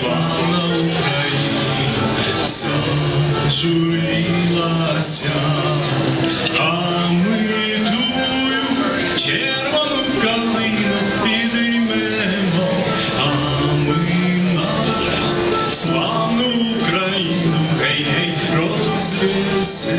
Слава Україна зажурілася, а ми тую червону калину підіймемо, а ми нашу славну Україну гей-гей розвеселимо.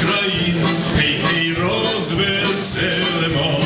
Країну, гей, гей, розвеселимо.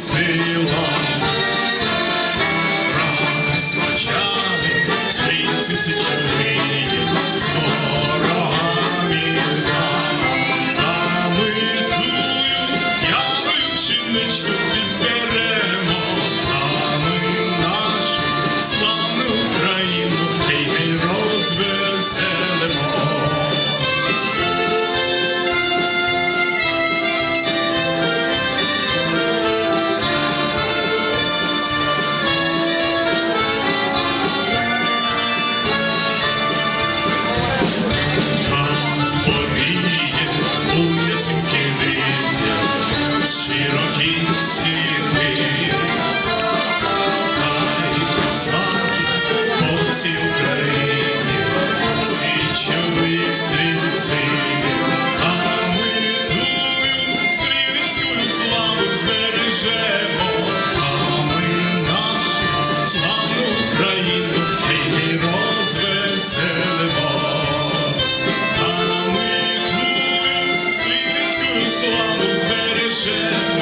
still sławy zbierze